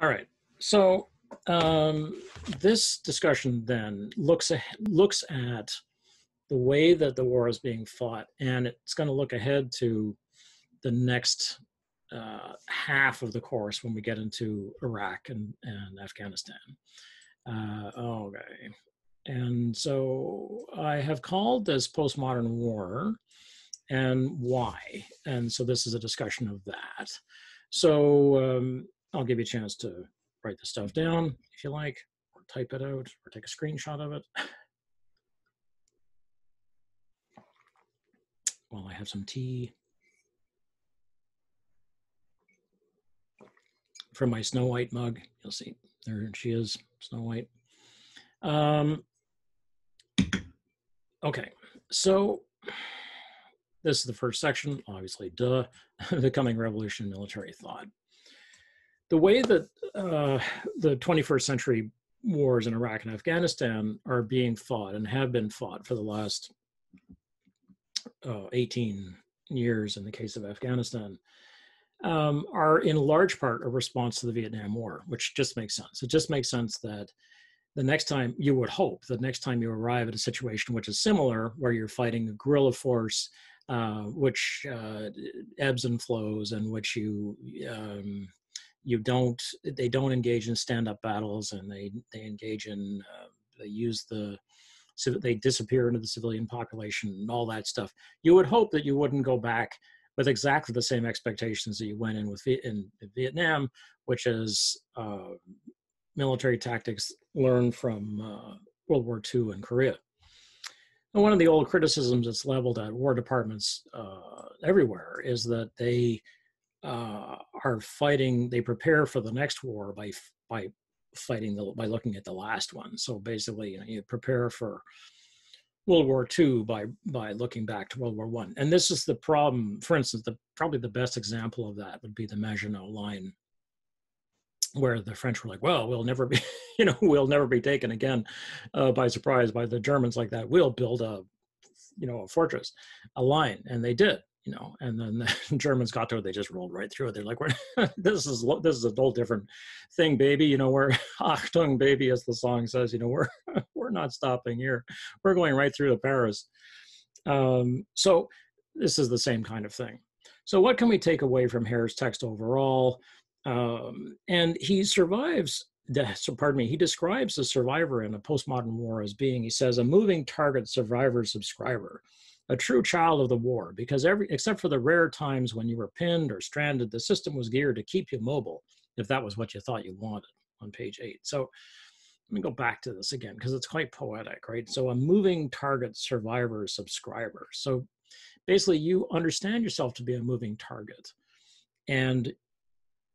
All right. So um, this discussion then looks a, looks at the way that the war is being fought, and it's going to look ahead to the next uh, half of the course when we get into Iraq and, and Afghanistan. Uh, okay. And so I have called this postmodern war and why. And so this is a discussion of that. So um, I'll give you a chance to write the stuff down if you like, or type it out, or take a screenshot of it. While I have some tea. From my Snow White mug, you'll see there she is, Snow White. Um, okay, so this is the first section, obviously, duh, the coming revolution military thought. The way that uh, the 21st century wars in Iraq and Afghanistan are being fought and have been fought for the last uh, 18 years in the case of Afghanistan um, are in large part a response to the Vietnam War, which just makes sense. It just makes sense that the next time you would hope the next time you arrive at a situation which is similar, where you're fighting a guerrilla force, uh, which uh, ebbs and flows, and which you um, you don't they don't engage in stand-up battles, and they they engage in uh, they use the so they disappear into the civilian population and all that stuff. You would hope that you wouldn't go back with exactly the same expectations that you went in with in, in Vietnam, which is uh, military tactics learned from uh, World War II and Korea. And one of the old criticisms that's leveled at war departments uh, everywhere is that they uh, are fighting. They prepare for the next war by by fighting the by looking at the last one. So basically, you know, you prepare for World War II by by looking back to World War One. And this is the problem. For instance, the probably the best example of that would be the Maginot Line, where the French were like, "Well, we'll never be, you know, we'll never be taken again uh, by surprise by the Germans like that. We'll build a, you know, a fortress, a line," and they did you know, and then the Germans got to it, they just rolled right through it. They're like, "We're this is this is a whole different thing, baby." You know, we're Achtung, baby, as the song says. You know, we're we're not stopping here. We're going right through to Paris. Um, so this is the same kind of thing. So what can we take away from Herr's text overall? Um, and he survives. So pardon me. He describes the survivor in a postmodern war as being, he says, a moving target survivor subscriber a true child of the war because every except for the rare times when you were pinned or stranded the system was geared to keep you mobile if that was what you thought you wanted on page 8 so let me go back to this again because it's quite poetic right? So a moving target survivor subscriber. So basically you understand yourself to be a moving target and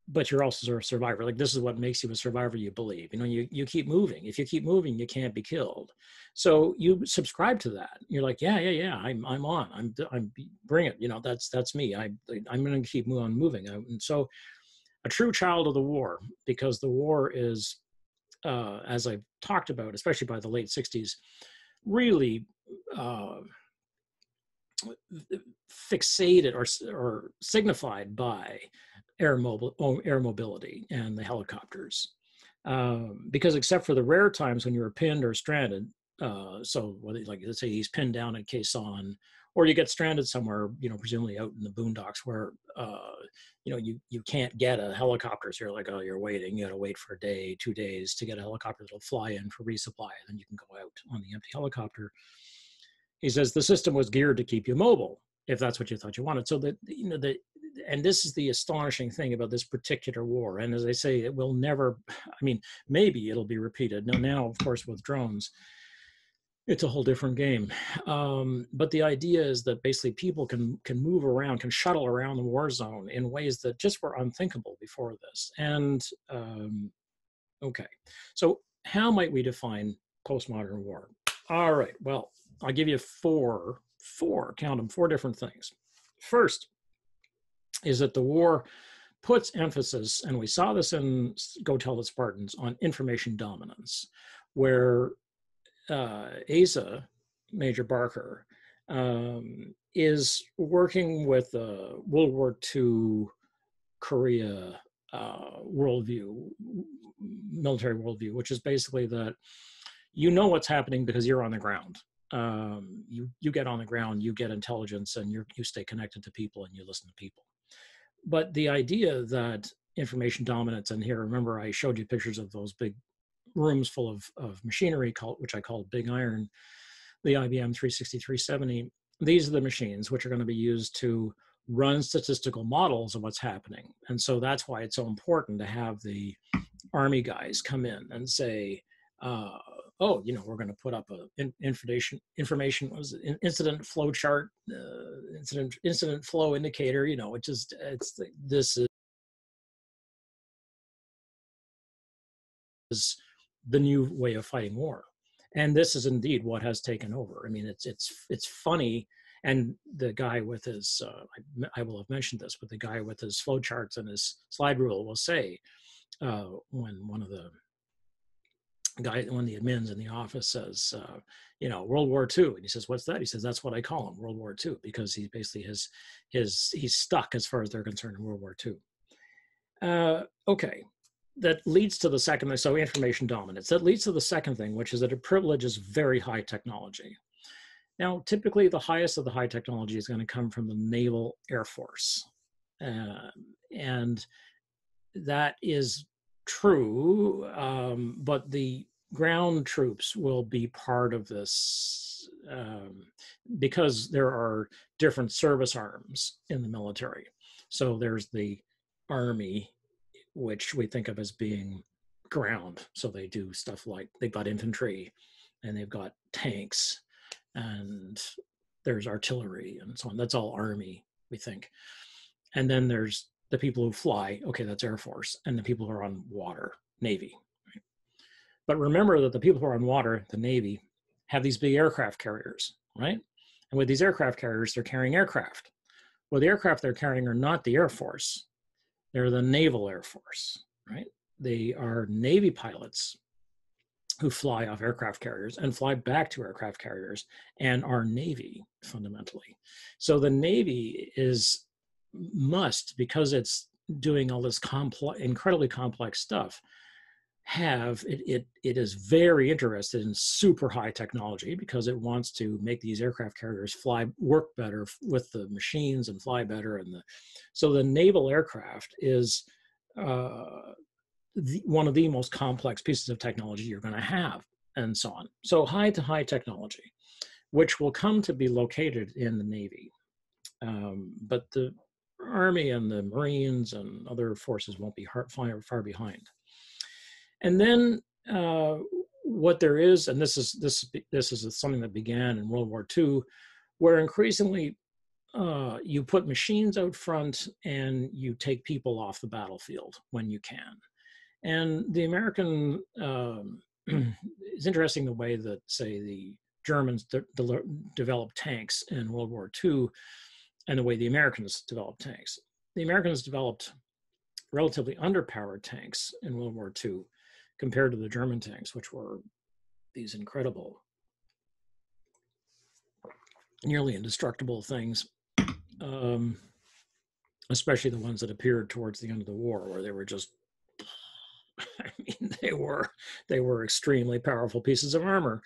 but you're also a survivor. Like this is what makes you a survivor. You believe, you know, you you keep moving. If you keep moving, you can't be killed. So you subscribe to that. You're like, yeah, yeah, yeah. I'm I'm on. I'm I'm bring it. You know, that's that's me. I I'm going to keep on moving. And so, a true child of the war because the war is, uh, as I've talked about, especially by the late '60s, really. Uh, fixated or or signified by air, mobile, oh, air mobility and the helicopters. Um, because except for the rare times when you were pinned or stranded, uh, so like let's say he's pinned down in Sanh, or you get stranded somewhere, you know, presumably out in the boondocks where, uh, you know, you you can't get a helicopter. So you're like, oh, you're waiting. You got to wait for a day, two days to get a helicopter that'll fly in for resupply, and then you can go out on the empty helicopter. He says the system was geared to keep you mobile, if that's what you thought you wanted. So that you know the and this is the astonishing thing about this particular war. And as I say, it will never, I mean, maybe it'll be repeated. Now, now, of course, with drones, it's a whole different game. Um, but the idea is that basically people can can move around, can shuttle around the war zone in ways that just were unthinkable before this. And um, okay, so how might we define postmodern war? All right, well, I'll give you four, four, count them, four different things. First, is that the war puts emphasis, and we saw this in Go Tell the Spartans, on information dominance, where uh, Asa, Major Barker, um, is working with the World War II Korea uh, worldview, military worldview, which is basically that you know what's happening because you're on the ground. Um, you you get on the ground, you get intelligence, and you you stay connected to people and you listen to people. But the idea that information dominance, and here remember I showed you pictures of those big rooms full of, of machinery, called, which I called Big Iron, the IBM 360 370. These are the machines which are going to be used to run statistical models of what's happening. And so that's why it's so important to have the army guys come in and say, uh, oh, you know, we're going to put up a in, information information was it, incident flow chart, uh, incident incident flow indicator. You know, it just it's this is the new way of fighting war, and this is indeed what has taken over. I mean, it's it's it's funny and the guy with his uh, I, I, will have mentioned this but the guy with his flow charts and his slide rule will say uh, when one of the guy one of the admins in the office says uh, you know world war ii and he says what's that? He says that's what i call him world war ii because he basically has, his he's stuck as far as they're concerned in world war ii uh, okay. That leads to the second so information dominance. That leads to the second thing which is that it privileges very high technology. Now, typically the highest of the high technology is going to come from the Naval Air Force. Uh, and that is true, um, but the ground troops will be part of this um, because there are different service arms in the military. So there's the Army, which we think of as being ground. So they do stuff like they've got infantry and they've got tanks and there's artillery and so on. That's all army, we think. And then there's the people who fly. Okay, that's Air Force, and the people who are on water, Navy. But remember that the people who are on water, the Navy, have these big aircraft carriers, right? And with these aircraft carriers, they're carrying aircraft. Well, the aircraft they're carrying are not the Air Force; they're the Naval Air Force, right? They are Navy pilots who fly off aircraft carriers and fly back to aircraft carriers and are Navy fundamentally. So the Navy is must, because it's doing all this complex, incredibly complex stuff, have it, it it is very interested in super high technology because it wants to make these aircraft carriers fly work better with the machines and fly better and the so the naval aircraft is uh, the, one of the most complex pieces of technology you're going to have, and so on. So, high to high technology, which will come to be located in the Navy. Um, but the Army and the Marines and other forces won't be far, far behind. And then uh, what there is, and this is this this is something that began in World War II, where increasingly uh, you put machines out front and you take people off the battlefield when you can. And the American, um, it's interesting the way that, say, the Germans de- de- developed tanks in World War II and the way the Americans developed tanks. The Americans developed relatively underpowered tanks in World War II compared to the German tanks, which were these incredible, nearly indestructible things, um, especially the ones that appeared towards the end of the war, where they were just I mean, they were they were extremely powerful pieces of armor,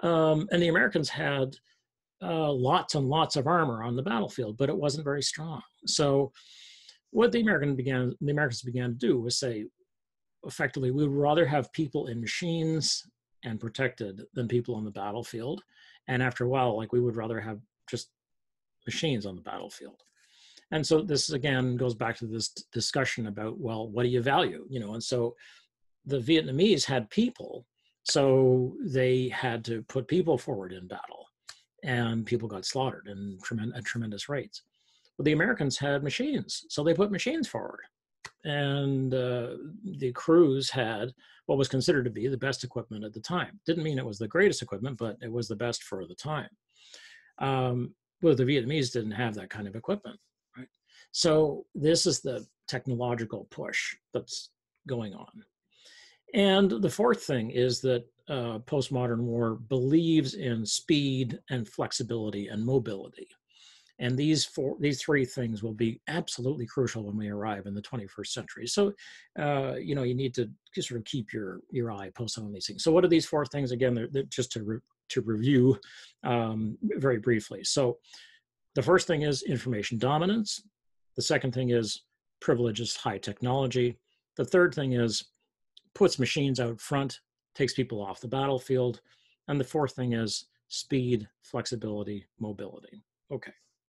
um, and the Americans had uh, lots and lots of armor on the battlefield, but it wasn't very strong. So, what the American began the Americans began to do was say, effectively, we would rather have people in machines and protected than people on the battlefield. And after a while, like we would rather have just machines on the battlefield and so this again goes back to this discussion about well what do you value you know and so the vietnamese had people so they had to put people forward in battle and people got slaughtered in tremendous, at tremendous rates But the americans had machines so they put machines forward and uh, the crews had what was considered to be the best equipment at the time didn't mean it was the greatest equipment but it was the best for the time um, well the vietnamese didn't have that kind of equipment right? so this is the technological push that's going on. And the fourth thing is that uh, postmodern war believes in speed and flexibility and mobility. And these four, these three things will be absolutely crucial when we arrive in the 21st century. So, uh, you know, you need to sort of keep your your eye posted on these things. So, what are these four things again? They're, they're just to re- to review um, very briefly. So, the first thing is information dominance. The second thing is privileges high technology. The third thing is puts machines out front, takes people off the battlefield. And the fourth thing is speed, flexibility, mobility. Okay.